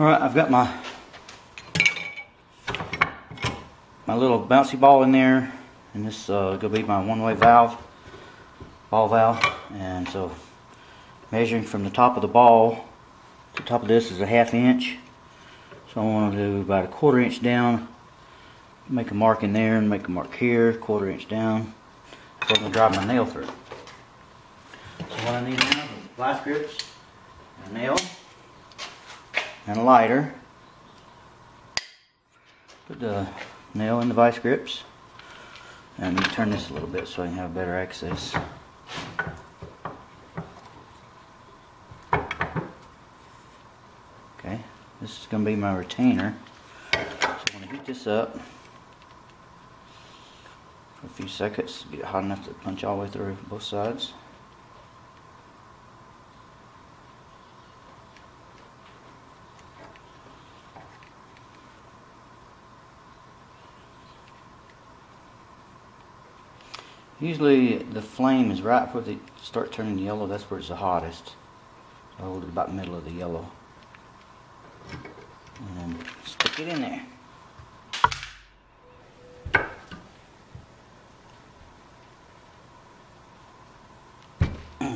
Alright, I've got my my little bouncy ball in there and this uh, gonna be my one-way valve ball valve. And so measuring from the top of the ball to the top of this is a half inch. So I want to do about a quarter inch down make a mark in there and make a mark here quarter inch down. So I'm gonna drive my nail through. So what I need now is vice grips a nail and lighter put the nail in the vice grips and turn this a little bit so I can have better access. Okay, this is going to be my retainer. So I'm going to heat this up for a few seconds, get it hot enough to punch all the way through both sides. Usually the flame is right where they start turning yellow, that's where it's the hottest. So hold it about middle of the yellow. And stick it in there.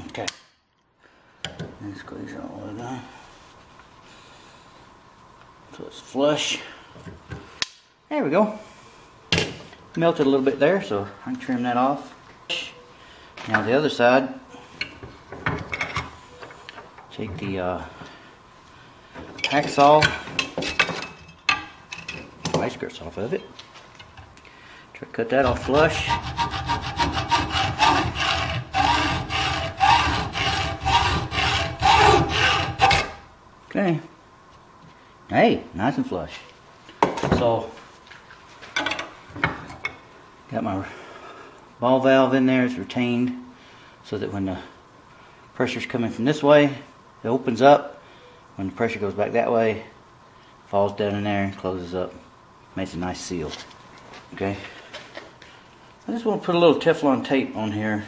Okay. And squeeze all the way down. So it's flush. There we go melted a little bit there, so I can trim that off. Now the other side, take the uh, hacksaw, vice grips off of it. Try to cut that off flush. Okay. Hey, nice and flush. So Got my ball valve in there is retained so that when the pressure is coming from this way, it opens up. When the pressure goes back that way, falls down in there, and closes up, makes a nice seal. Okay. I just want to put a little Teflon tape on here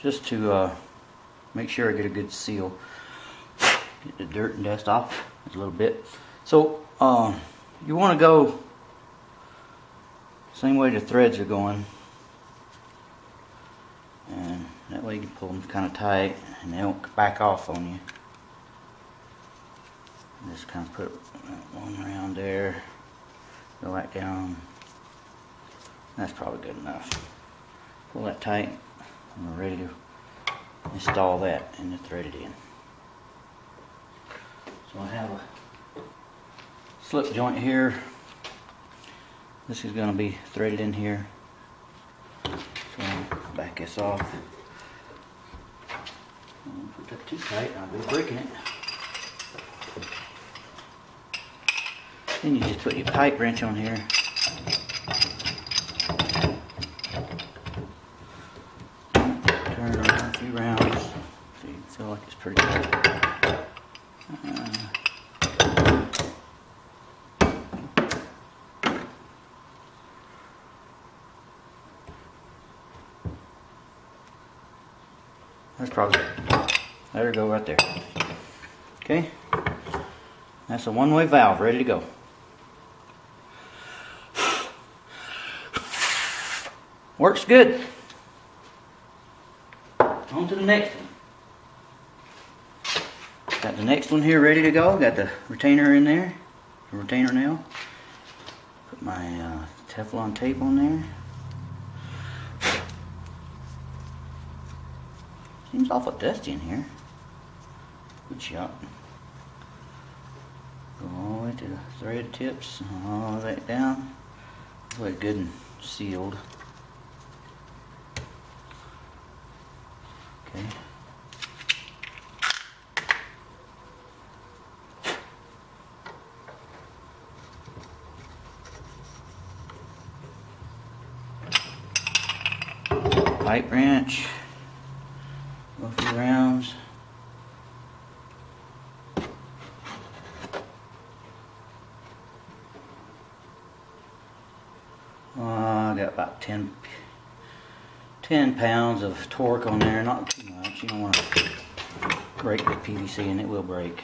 just to uh, make sure I get a good seal. Get the dirt and dust off a little bit. So uh, you want to go same way the threads are going. And that way you can pull them kind of tight and they don't back off on you. Just kind of put one around there, go right down. That's probably good enough. Pull that tight and we're ready to install that and thread it in. So I have a slip joint here this is going to be threaded in here. So back this off. Don't put that too tight, I'll be breaking it. Then you just put your pipe wrench on here. Turn it around a few rounds so you feel like it's pretty good. Uh, that's probably There we go right there. Okay. That's a one-way valve ready to go. Works good. On to the next one. Got the next one here ready to go. Got the retainer in there. The retainer nail. Put my uh, Teflon tape on there. Seems awful dusty in here. Good shot. Go all the way to the thread tips, all the way down. Way good and sealed. Okay. pipe wrench a few rounds. Uh, I got about 10, 10 pounds of torque on there, not too much. You don't want to break the PVC and it will break.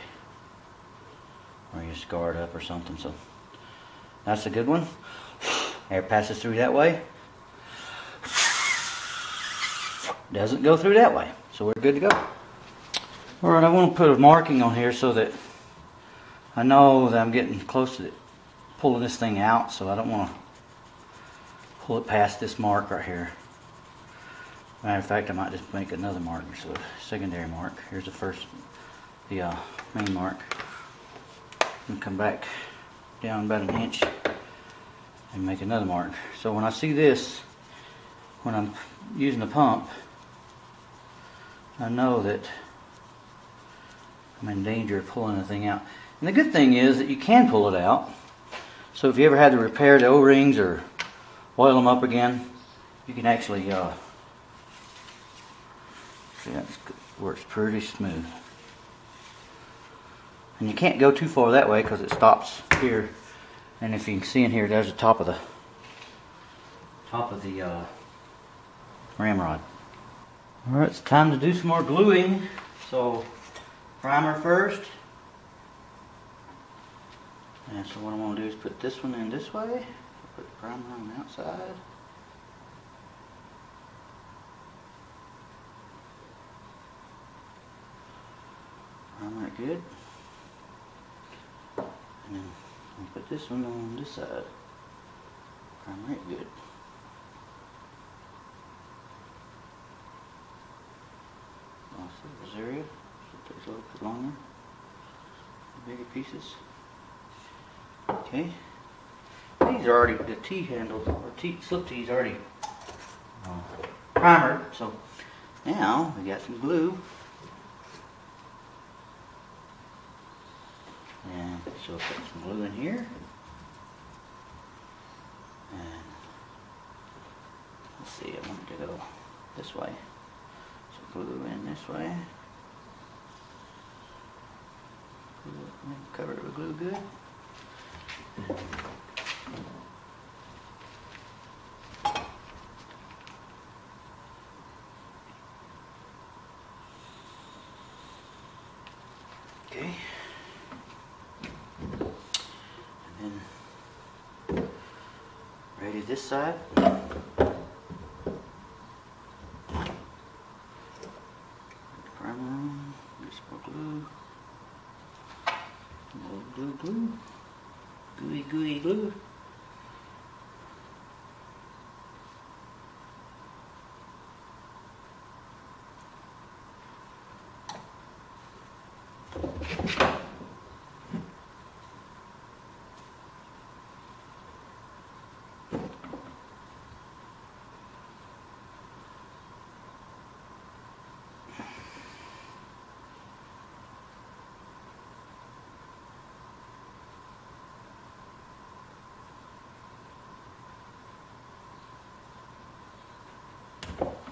or you scar it up or something. So that's a good one. Air passes through that way. Doesn't go through that way. So we're good to go. All right, I want to put a marking on here so that I know that I'm getting close to pulling this thing out. So I don't want to pull it past this mark right here. Matter of fact, I might just make another mark, so secondary mark. Here's the first, the uh, main mark. And come back down about an inch and make another mark. So when I see this, when I'm using the pump, I know that I'm in danger of pulling the thing out. And the good thing is that you can pull it out. So if you ever had to repair the O-rings or oil them up again, you can actually uh, see that works pretty smooth. And you can't go too far that way because it stops here. And if you can see in here, there's the top of the top of the uh, ramrod. All right, it's time to do some more gluing. So primer first. And so what I'm going to do is put this one in this way. On the outside. Primer it good. And then I'll put this one on this side. Primer it good. Also this area, it takes a little bit longer. Bigger pieces. Okay. These are already, the T handles, or T, slip T's already uh, primered. So now we got some glue. And so put some glue in here. And let's see, I want it to go this way. So glue in this way. Cover it with glue good. Okay. And then ready this side. Glue. More glue, glue. Gooey, gooey glue.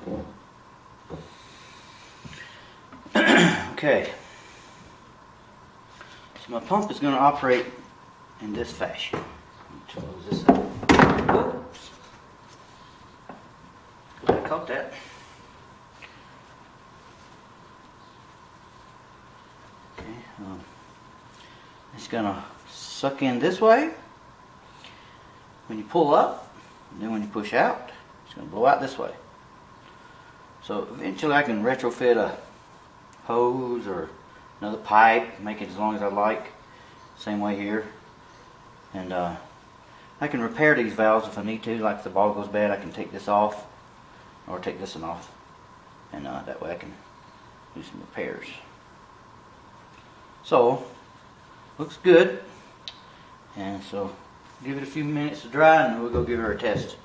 Okay. So my pump is going to operate in this fashion. Close this up. Whoops. I caught that. Okay. Um, it's going to suck in this way when you pull up, and then when you push out, it's going to blow out this way. So eventually I can retrofit a hose or another pipe, make it as long as I like. Same way here. And uh, I can repair these valves if I need to, like if the ball goes bad I can take this off or take this one off. And uh, that way I can do some repairs. So, looks good. And so, give it a few minutes to dry and we'll go give her a test.